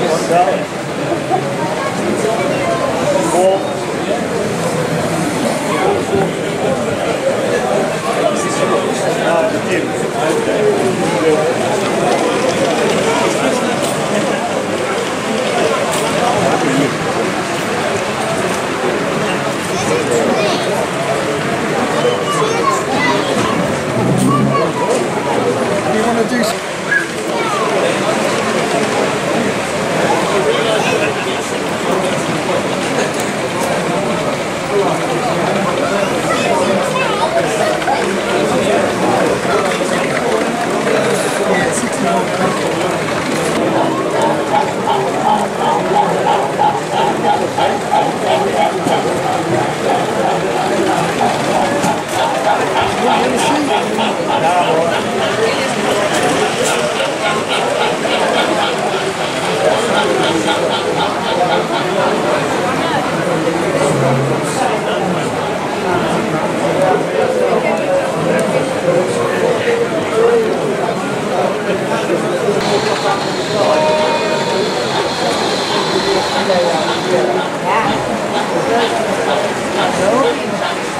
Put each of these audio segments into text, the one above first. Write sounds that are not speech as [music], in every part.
You Yeah.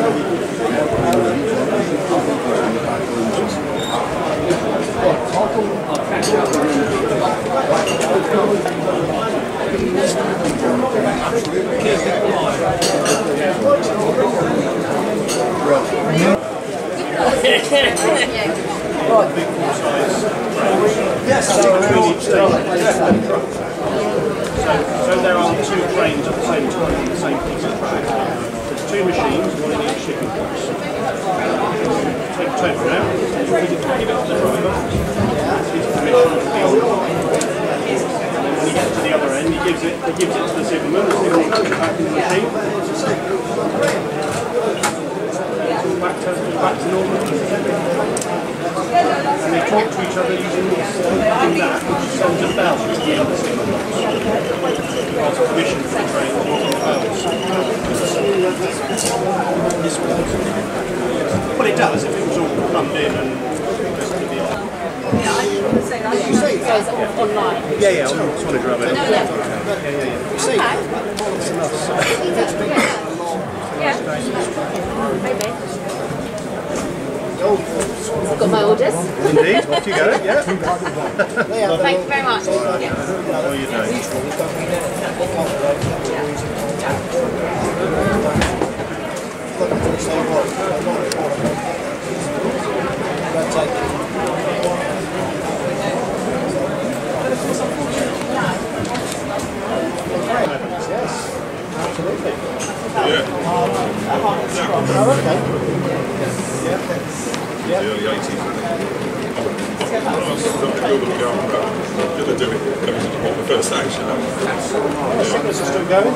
So there are two trains at the same time on the same piece two machines, one in each shipping box. Take the total out, give it to the driver, gives permission to. And then when he gets to the other end, he gives it, he gives it to the signalman, the signalman it back in the machine. Back to, back to normal. And they talk to each other using this uh, that, which sends a bell to the end of the signal box. Permission for the train to use the bells. Well, it does if it was all plumbed in and just to the goes online. Yeah, yeah, I just want to grab it. No, Yeah. Maybe. Got my orders. Indeed, off you go, yeah. [laughs] Thank you very much. How are you doing? the early 80s. I was looking over the garden road. Did I do it? Coming to the bottom, the first station. Signals are still going?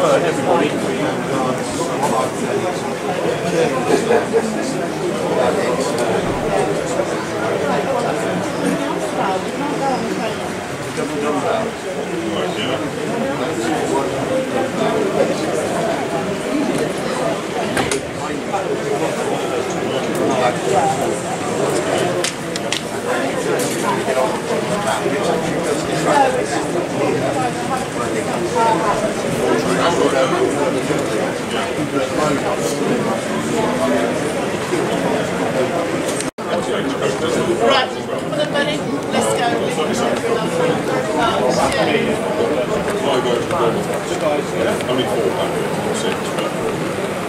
Well, everybody. Right, yeah. Right, for the money, let's go. Five over four. Only four back or six, but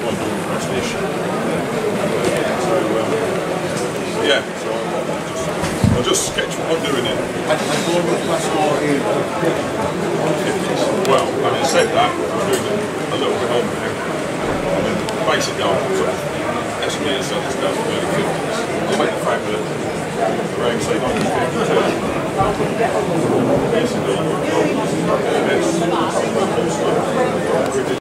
one recognition. So, um, yeah, so I'll just, I'll just sketch what I'm doing in. Well, having said that, I'm doing it a little bit on now. I mean, basically, I'm sort of estimating myself as down to early 50s. Despite the fact that around, say,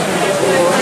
You've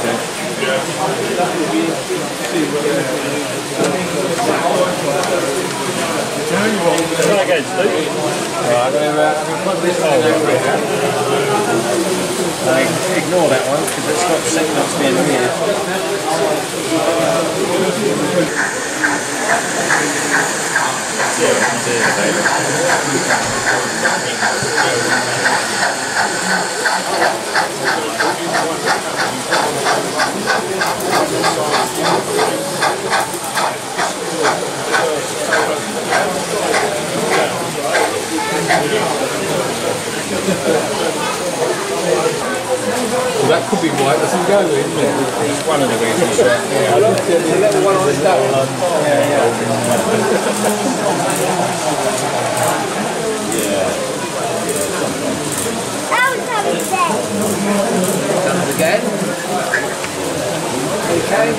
1952, Try again, Steve. Ignore that one because it's got setting up to the end of that could be why it doesn't go in. It's one of the reasons. Yeah. I looked at the one on the. Yeah. Comes again. Okay.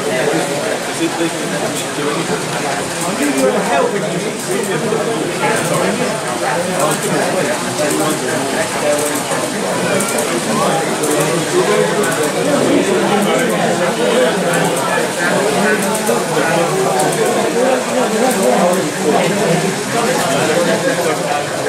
Is it they should do anything? I'm giving you help if you Sorry.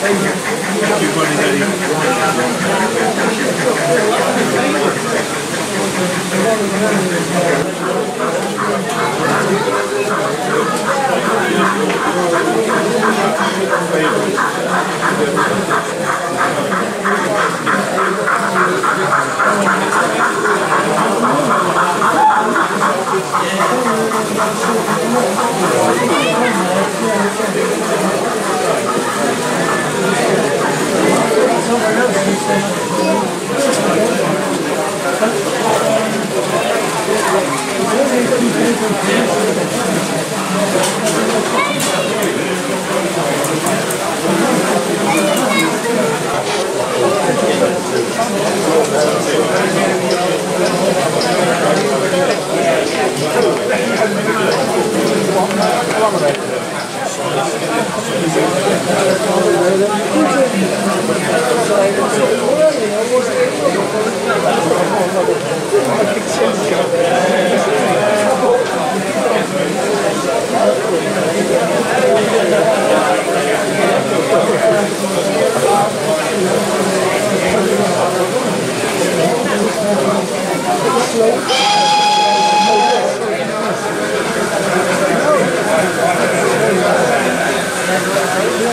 일반인 자리. Thank you.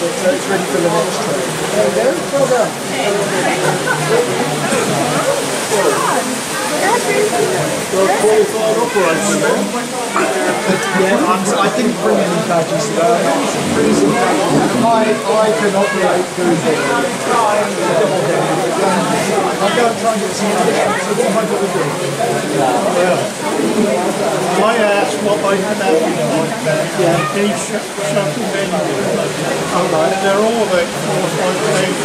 so it's ready for the next train. There we go, well done. Qualified operator then. Yeah, I, I didn't bring any badges today. I, I can operate through here. I'll go and try and get some others. So what am I going to do? I asked what they had out in like that. Yeah. Each shuttle menu. Oh, right. They're all about four or five days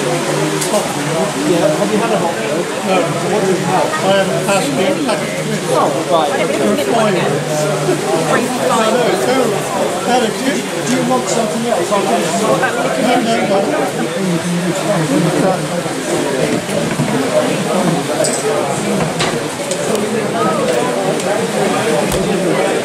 coffee. Yeah, have you had a hot milk? No, what do you have? I haven't passed the packet. Oh, right. They're fine. I know, they're, they're good. Do you want something else? I'll give you.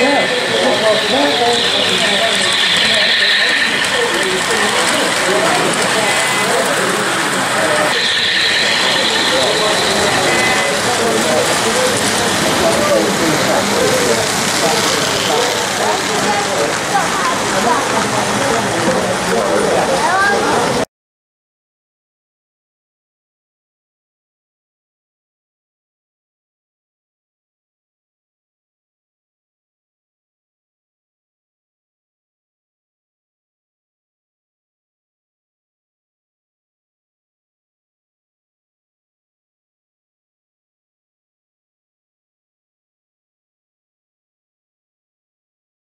yeah.